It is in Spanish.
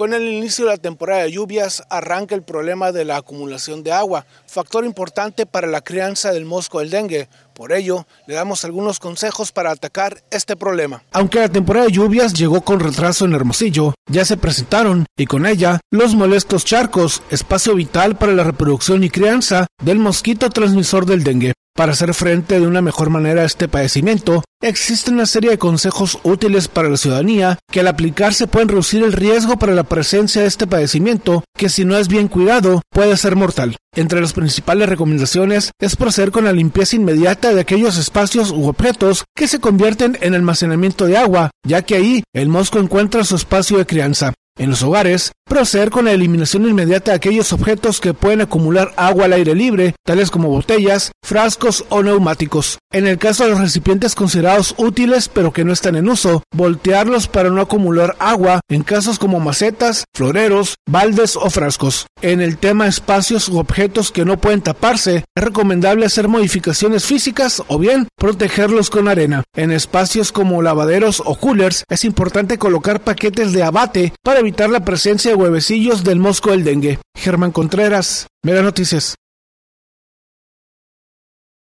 Con el inicio de la temporada de lluvias arranca el problema de la acumulación de agua, factor importante para la crianza del mosco del dengue. Por ello, le damos algunos consejos para atacar este problema. Aunque la temporada de lluvias llegó con retraso en Hermosillo, ya se presentaron y con ella los molestos charcos, espacio vital para la reproducción y crianza del mosquito transmisor del dengue. Para hacer frente de una mejor manera a este padecimiento, existe una serie de consejos útiles para la ciudadanía que al aplicarse pueden reducir el riesgo para la presencia de este padecimiento que si no es bien cuidado puede ser mortal. Entre las principales recomendaciones es proceder con la limpieza inmediata de aquellos espacios u objetos que se convierten en almacenamiento de agua, ya que ahí el mosco encuentra su espacio de crianza. En los hogares, proceder con la eliminación inmediata de aquellos objetos que pueden acumular agua al aire libre, tales como botellas, frascos o neumáticos. En el caso de los recipientes considerados útiles pero que no están en uso, voltearlos para no acumular agua en casos como macetas, floreros, baldes o frascos. En el tema espacios u objetos que no pueden taparse, es recomendable hacer modificaciones físicas o bien protegerlos con arena. En espacios como lavaderos o coolers, es importante colocar paquetes de abate para evitar la presencia de huevecillos del mosco del dengue. Germán Contreras, Mega Noticias.